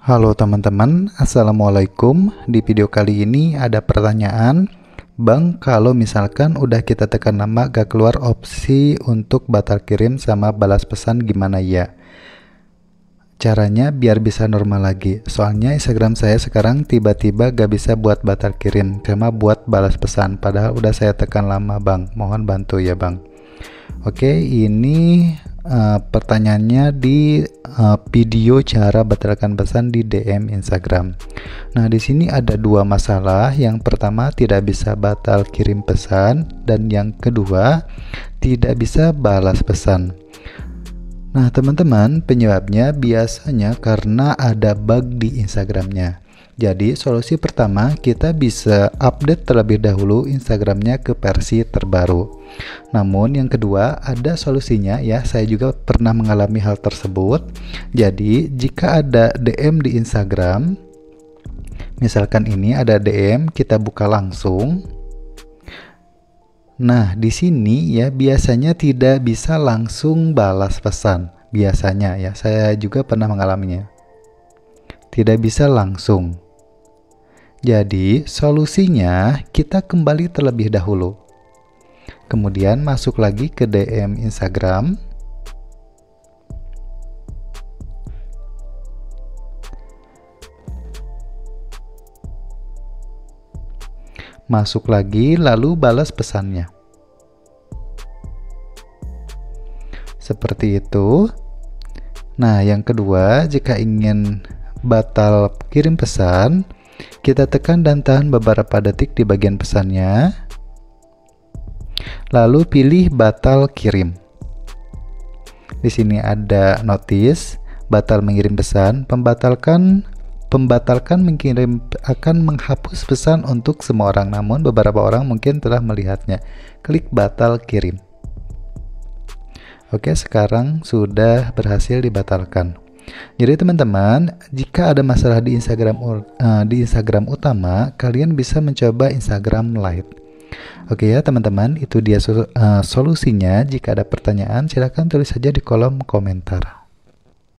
Halo teman-teman, Assalamualaikum. Di video kali ini ada pertanyaan Bang, kalau misalkan udah kita tekan nama gak keluar opsi untuk batal kirim sama balas pesan gimana ya? Caranya biar bisa normal lagi. Soalnya Instagram saya sekarang tiba-tiba gak bisa buat batal kirim Cuma buat balas pesan. Padahal udah saya tekan lama bang. Mohon bantu ya bang. Oke, ini uh, pertanyaannya di uh, video cara batalkan pesan di DM Instagram. Nah, di sini ada dua masalah. Yang pertama, tidak bisa batal kirim pesan, dan yang kedua, tidak bisa balas pesan. Nah, teman-teman, penyebabnya biasanya karena ada bug di Instagramnya. Jadi, solusi pertama kita bisa update terlebih dahulu Instagramnya ke versi terbaru. Namun yang kedua ada solusinya ya, saya juga pernah mengalami hal tersebut. Jadi, jika ada DM di Instagram, misalkan ini ada DM, kita buka langsung. Nah, di sini ya biasanya tidak bisa langsung balas pesan. Biasanya ya, saya juga pernah mengalaminya. Tidak bisa langsung. Jadi, solusinya kita kembali terlebih dahulu. Kemudian masuk lagi ke DM Instagram. Masuk lagi lalu balas pesannya. Seperti itu. Nah, yang kedua, jika ingin batal kirim pesan, kita tekan dan tahan beberapa detik di bagian pesannya. Lalu pilih batal kirim. Di sini ada notice, batal mengirim pesan, pembatalkan pembatalkan mengirim akan menghapus pesan untuk semua orang namun beberapa orang mungkin telah melihatnya. Klik batal kirim. Oke, sekarang sudah berhasil dibatalkan. Jadi teman-teman, jika ada masalah di Instagram uh, di Instagram utama, kalian bisa mencoba Instagram Lite. Oke ya teman-teman, itu dia uh, solusinya. Jika ada pertanyaan, silahkan tulis saja di kolom komentar.